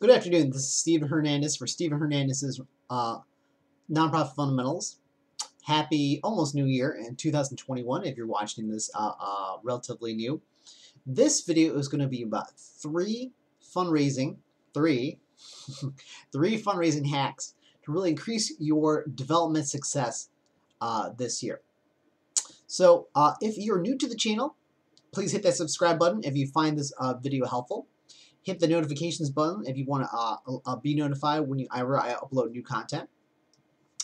Good afternoon. This is Steven Hernandez for Steven Hernandez's uh, Nonprofit Fundamentals. Happy almost New Year in 2021 if you're watching this uh, uh, relatively new. This video is going to be about three fundraising, three, three fundraising hacks to really increase your development success uh, this year. So uh, if you're new to the channel, please hit that subscribe button if you find this uh, video helpful hit the notifications button if you want to uh, uh, be notified when you, I, I upload new content.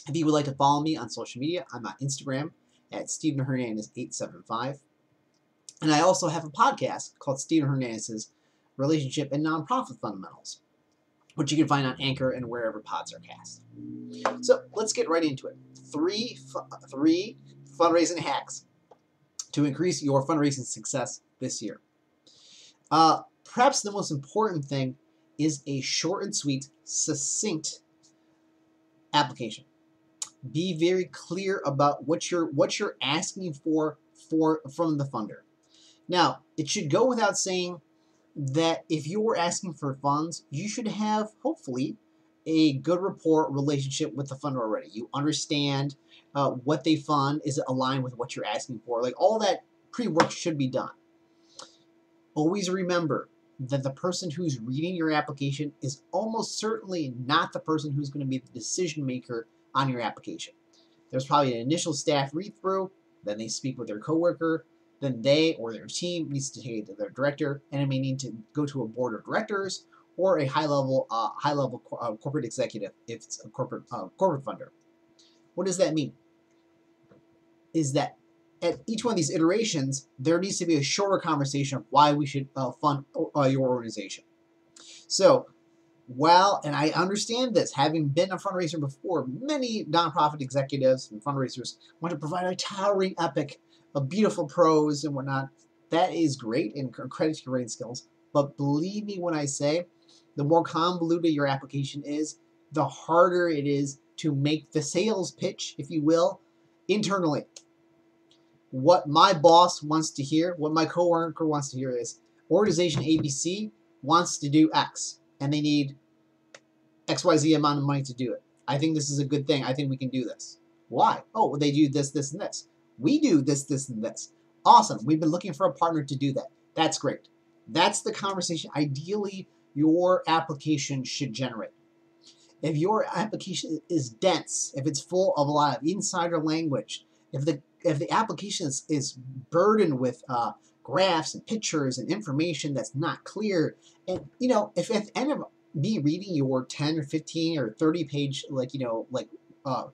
If you would like to follow me on social media, I'm on Instagram at Steven Hernandez875. And I also have a podcast called Steven Hernandez's Relationship and Nonprofit Fundamentals, which you can find on Anchor and wherever pods are cast. So let's get right into it. Three, three fundraising hacks to increase your fundraising success this year. Uh, Perhaps the most important thing is a short and sweet, succinct application. Be very clear about what you're what you're asking for for from the funder. Now, it should go without saying that if you're asking for funds, you should have hopefully a good rapport relationship with the funder already. You understand uh, what they fund, is it aligned with what you're asking for? Like all that pre-work should be done. Always remember, that the person who's reading your application is almost certainly not the person who's going to be the decision maker on your application. There's probably an initial staff read through, then they speak with their coworker, then they or their team needs to take it to their director, and it may need to go to a board of directors or a high level uh, high level uh, corporate executive if it's a corporate uh, corporate funder. What does that mean? Is that at each one of these iterations, there needs to be a shorter conversation of why we should uh, fund uh, your organization. So, while, and I understand this, having been a fundraiser before, many nonprofit executives and fundraisers want to provide a towering epic of beautiful prose and whatnot. That is great and credit to your writing skills. But believe me when I say, the more convoluted your application is, the harder it is to make the sales pitch, if you will, internally what my boss wants to hear, what my coworker wants to hear is organization ABC wants to do X and they need XYZ amount of money to do it. I think this is a good thing. I think we can do this. Why? Oh, well, they do this, this, and this. We do this, this, and this. Awesome. We've been looking for a partner to do that. That's great. That's the conversation ideally your application should generate. If your application is dense, if it's full of a lot of insider language, if the if the application is, is burdened with uh, graphs and pictures and information that's not clear, and you know, if at the end of me reading your 10 or 15 or 30 page like you know like uh,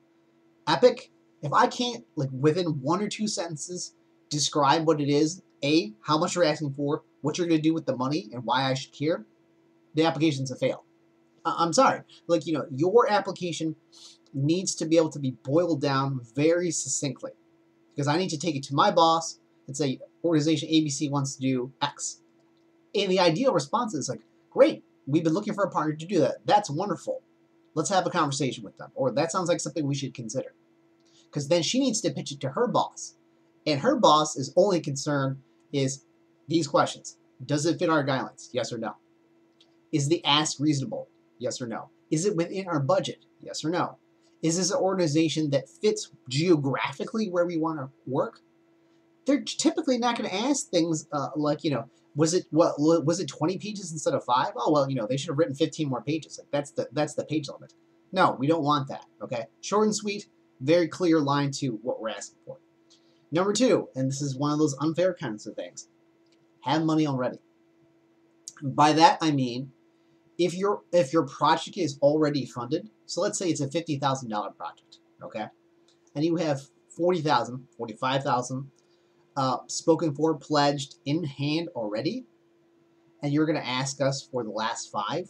epic, if I can't like within one or two sentences describe what it is, a how much you're asking for, what you're going to do with the money, and why I should care, the application's a fail. I'm sorry, like you know, your application needs to be able to be boiled down very succinctly because I need to take it to my boss and say, organization ABC wants to do X. And the ideal response is like, great, we've been looking for a partner to do that. That's wonderful. Let's have a conversation with them. Or that sounds like something we should consider. Because then she needs to pitch it to her boss. And her boss is only concerned is these questions. Does it fit our guidelines? Yes or no? Is the ask reasonable? Yes or no? Is it within our budget? Yes or no? Is this an organization that fits geographically where we want to work? They're typically not going to ask things uh, like, you know, was it what was it 20 pages instead of five? Oh well, you know, they should have written 15 more pages. Like that's the that's the page limit. No, we don't want that. Okay, short and sweet, very clear line to what we're asking for. Number two, and this is one of those unfair kinds of things, have money already. By that I mean if your if your project is already funded, so let's say it's a $50,000 project, okay? And you have 40,000, 45,000 uh, spoken for, pledged in hand already, and you're going to ask us for the last five,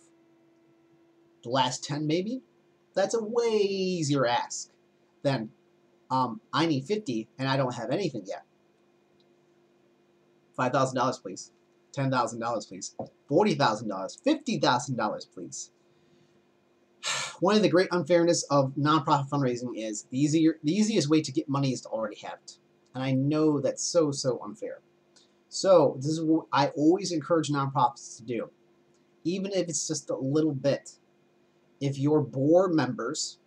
the last 10 maybe, that's a way easier ask than um, I need 50 and I don't have anything yet. $5,000 please. $10,000 please. $40,000, $50,000 please. One of the great unfairness of nonprofit fundraising is the easier the easiest way to get money is to already have it. And I know that's so, so unfair. So this is what I always encourage nonprofits to do. even if it's just a little bit. If your board members,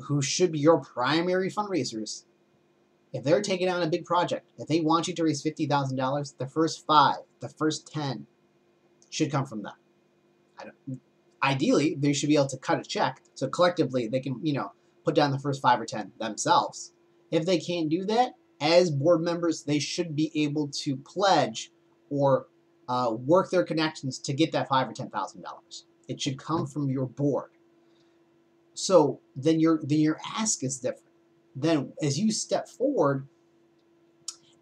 who should be your primary fundraisers, if they're taking on a big project, if they want you to raise $50,000, the first five, the first 10 should come from them. Ideally, they should be able to cut a check so collectively they can, you know, put down the first five or 10 themselves. If they can't do that, as board members, they should be able to pledge or uh, work their connections to get that five or ten thousand dollars. It should come from your board. So then your then your ask is different. Then as you step forward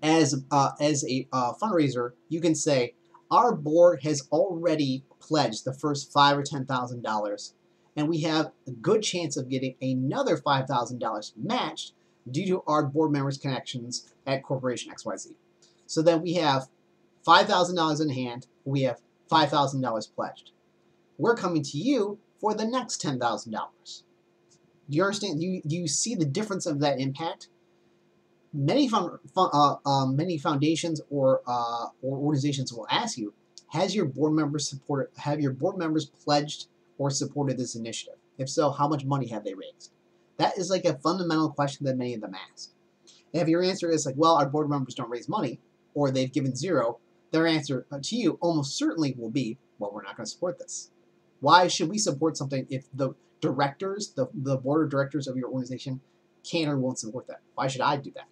as uh, as a uh, fundraiser, you can say our board has already pledged the first five or ten thousand dollars, and we have a good chance of getting another five thousand dollars matched due to our board members' connections at Corporation XYZ. So then we have $5,000 in hand, we have $5,000 pledged. We're coming to you for the next $10,000. Do you understand? Do you, do you see the difference of that impact? Many fun, fun, uh, uh, many foundations or uh, or organizations will ask you, has your board members supported? Have your board members pledged or supported this initiative? If so, how much money have they raised? That is like a fundamental question that many of them ask. And if your answer is like, well, our board members don't raise money, or they've given zero, their answer to you almost certainly will be, well, we're not going to support this. Why should we support something if the directors, the, the board of directors of your organization can or won't support that? Why should I do that?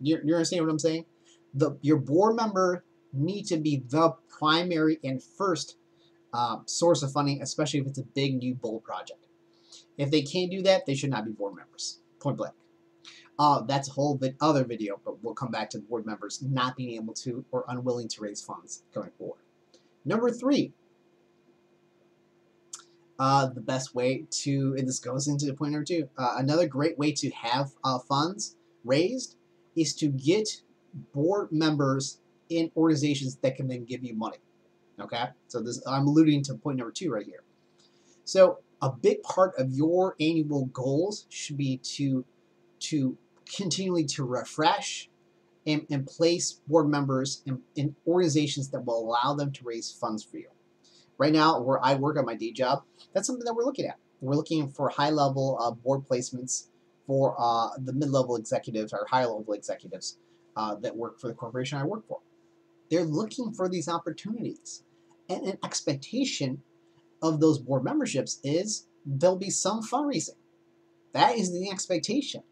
You, you understand what I'm saying? The, your board member need to be the primary and first uh, source of funding, especially if it's a big new bold project. If they can't do that, they should not be board members. Point blank. Uh, that's a whole bit other video, but we'll come back to the board members not being able to or unwilling to raise funds going forward. Number three, uh, the best way to, and this goes into point number two, uh, another great way to have uh, funds raised is to get board members in organizations that can then give you money. Okay, so this I'm alluding to point number two right here. So a big part of your annual goals should be to to continually to refresh and, and place board members in, in organizations that will allow them to raise funds for you. Right now, where I work on my day job, that's something that we're looking at. We're looking for high-level uh, board placements for uh, the mid-level executives or high-level executives uh, that work for the corporation I work for. They're looking for these opportunities. And an expectation of those board memberships is there'll be some fundraising. That is the expectation.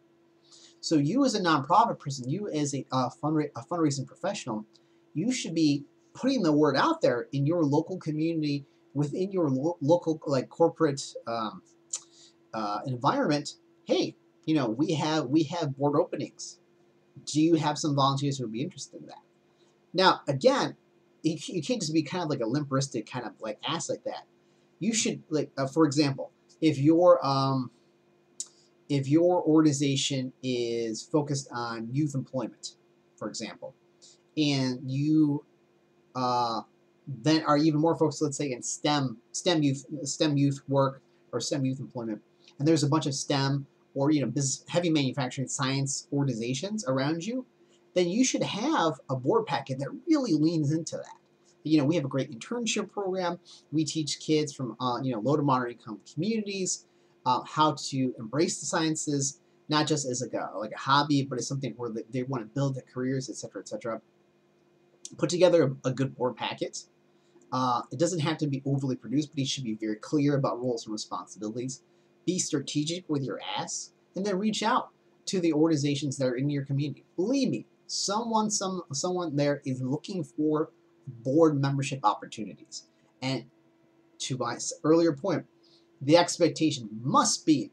So you as a nonprofit person, you as a, uh, fundra a fundraising professional, you should be putting the word out there in your local community, within your lo local like corporate um, uh, environment. Hey, you know we have we have board openings. Do you have some volunteers who would be interested in that? Now, again, you, can't just be kind of like a limp wristed kind of like ass like that you should like uh, for example if your um, if your organization is focused on youth employment for example and you uh, then are even more focused let's say in STEM STEM youth STEM youth work or STEM youth employment and there's a bunch of STEM or you know business heavy manufacturing science organizations around you then you should have a board packet that really leans into that you know, we have a great internship program. We teach kids from, uh, you know, low to moderate income communities uh, how to embrace the sciences, not just as a, like a hobby, but as something where they want to build their careers, etc., etc. Put together a, a good board packet. Uh, it doesn't have to be overly produced, but it should be very clear about roles and responsibilities. Be strategic with your ass, and then reach out to the organizations that are in your community. Believe me, someone, some, someone there is looking for board membership opportunities. And to my earlier point, the expectation must be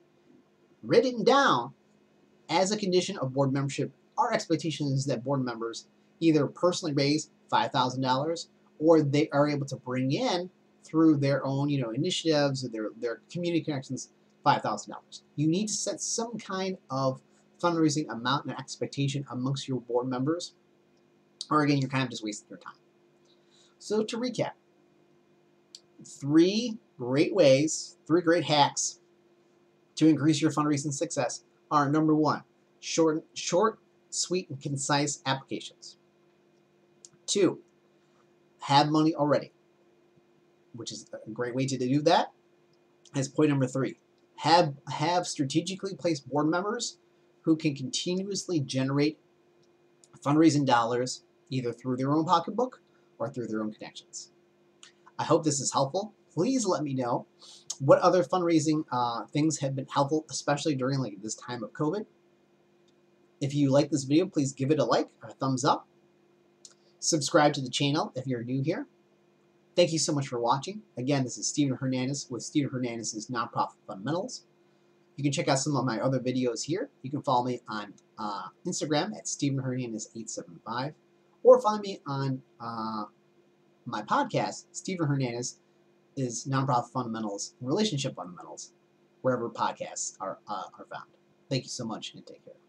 written down as a condition of board membership. Our expectation is that board members either personally raise $5,000 or they are able to bring in through their own, you know, initiatives or their, their community connections $5,000. You need to set some kind of fundraising amount and expectation amongst your board members or again, you're kind of just wasting your time. So to recap, three great ways, three great hacks to increase your fundraising success are number one, short, short, sweet, and concise applications. Two, have money already. which is a great way to do that, is point number three. Have, have strategically placed board members who can continuously generate fundraising dollars either through their own pocketbook or through their own connections. I hope this is helpful. Please let me know what other fundraising uh, things have been helpful, especially during like this time of COVID. If you like this video, please give it a like or a thumbs up. Subscribe to the channel if you're new here. Thank you so much for watching. Again, this is Steven Hernandez with Steven Hernandez's Nonprofit Fundamentals. You can check out some of my other videos here. You can follow me on uh, Instagram at Steven Hernandez875 or find me on uh, my podcast, Steven Hernandez is Nonprofit Fundamentals and Relationship Fundamentals, wherever podcasts are, uh, are found. Thank you so much and take care.